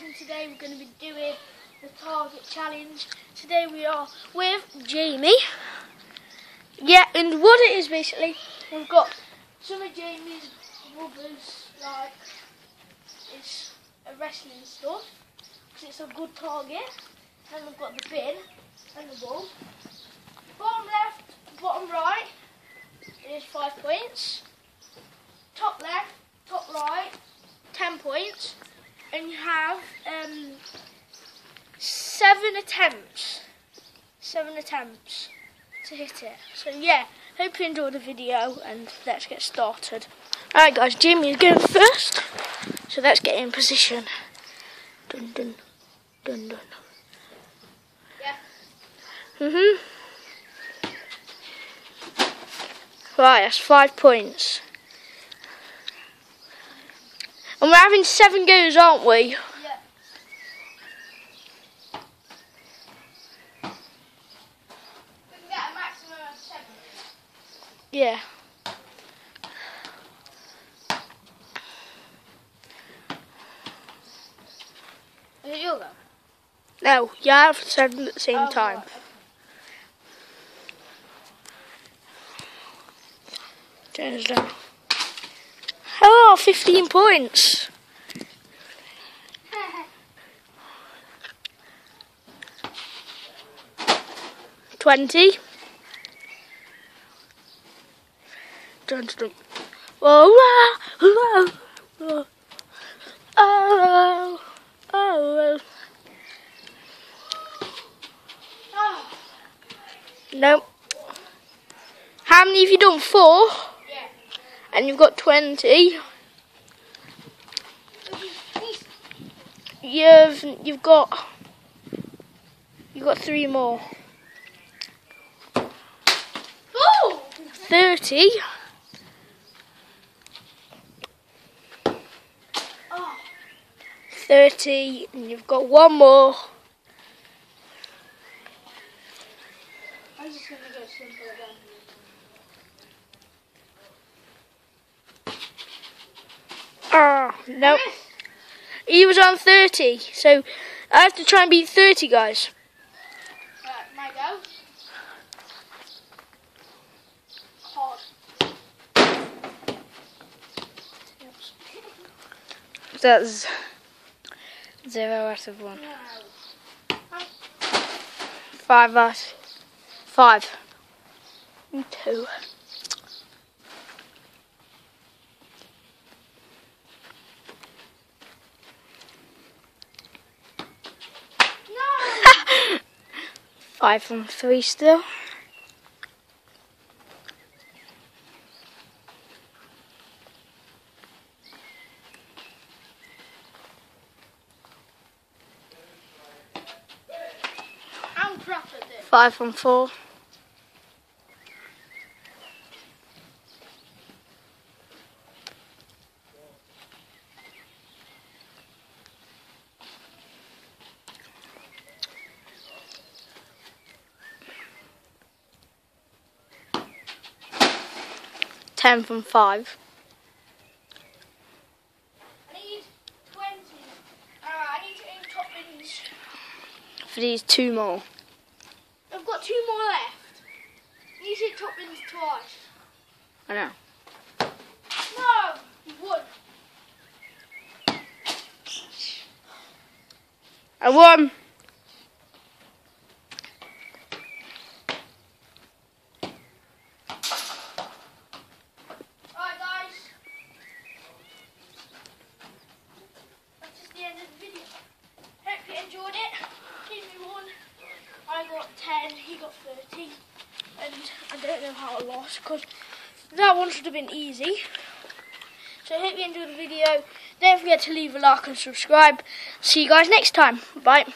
And today we're going to be doing the target challenge. Today we are with Jamie. Yeah, and what it is basically, we've got some of Jamie's rubbers, like it's a wrestling stuff, because it's a good target. Then we've got the bin and the ball. Bottom left, bottom right is five points. Top left, top right, ten points and you have um, seven attempts. Seven attempts to hit it. So yeah, hope you enjoyed the video and let's get started. Alright guys, Jimmy is going first. So let's get in position. Dun dun dun dun. Yeah. Mhm. Right, that's five points. And we're having seven goes, aren't we? Yeah. We can get a maximum of seven. Yeah. Is it your go? No, you have seven at the same Oh, time. right. Turns down. Oh, 15 points. Twenty. Dun, dun, dun. Whoa, whoa, whoa, whoa. Oh, oh, Oh, no. How many have you done? Four? yeah. And you've got 20. You've you've got you've got three more. Oh! 30. 30 and you've got one more. I'm just gonna go simple again. Ah, no. He was on 30. So I have to try and beat 30 guys. Right, my go. That's zero out of one. Five out. Five. And two. No! Five from three still. I'm crap at this. Five from four. Ten from five. I need 20. I need to aim top bins. For these two more. Got two more left. You hit top bins twice. I know. No! You won. I won. Alright guys. That's just the end of the video. Hope you enjoyed it. Jamie won. I got 10, he got 30. And I don't know how I lost because that one should have been easy. So I hope you enjoyed the video. Don't forget to leave a like and subscribe. See you guys next time. Bye.